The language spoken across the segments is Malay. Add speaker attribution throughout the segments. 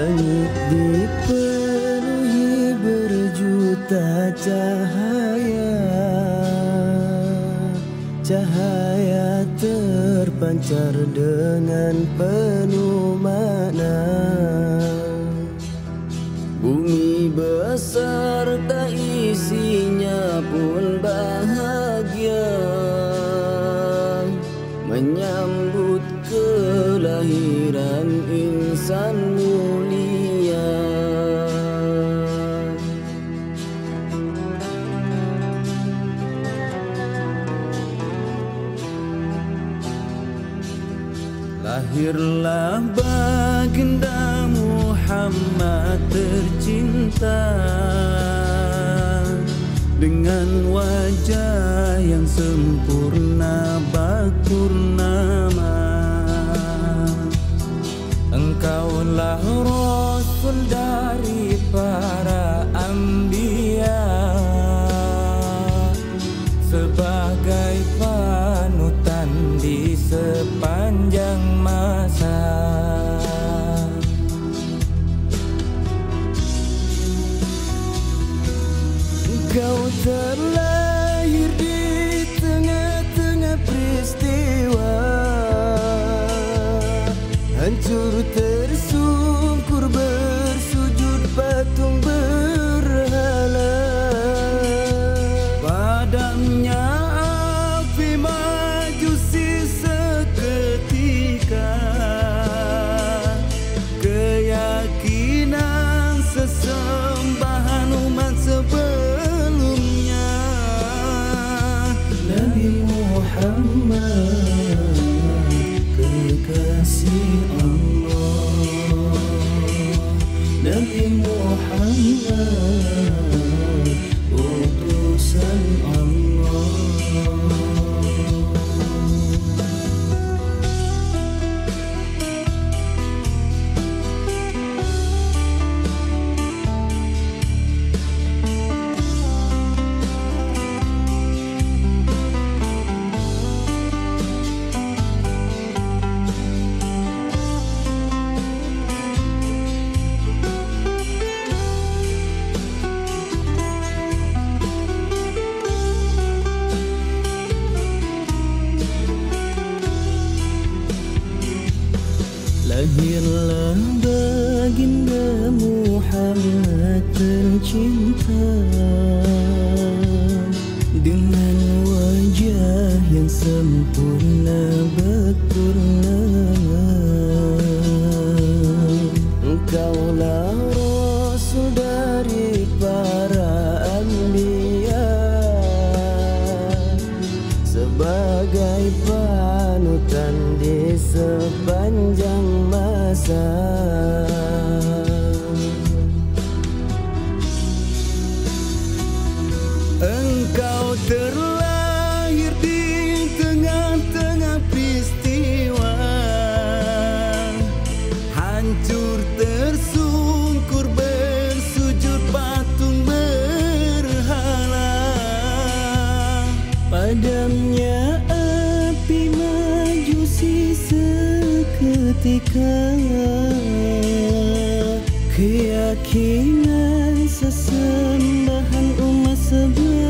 Speaker 1: Langit dipenuhi berjuta cahaya. Cahaya terpancar dengan penuh makna. Bumi besar tak isinya pun bahagia. Menyambut kelahiran insan mulia Lahirlah baginda Muhammad tercinta. Dengan wajah yang sempurna bakurnama Engkau terlahir di tengah-tengah peristiwa. Hancur tersungkur bersujud patung berhala Muhammad Lahirlah baginda Muhammad tercinta Dengan wajah yang sempurna Anbiya. Sebagai panutan di sepanjang azal seketika Keyakinan sesembahan umat sebelumnya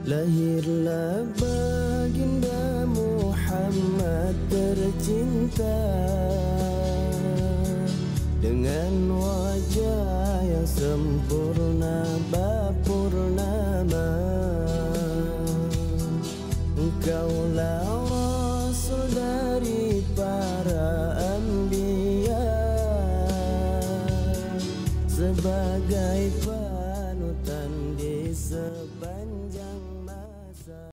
Speaker 1: Lahirlah baginda Muhammad tercinta. Dengan wajah yang sempurna.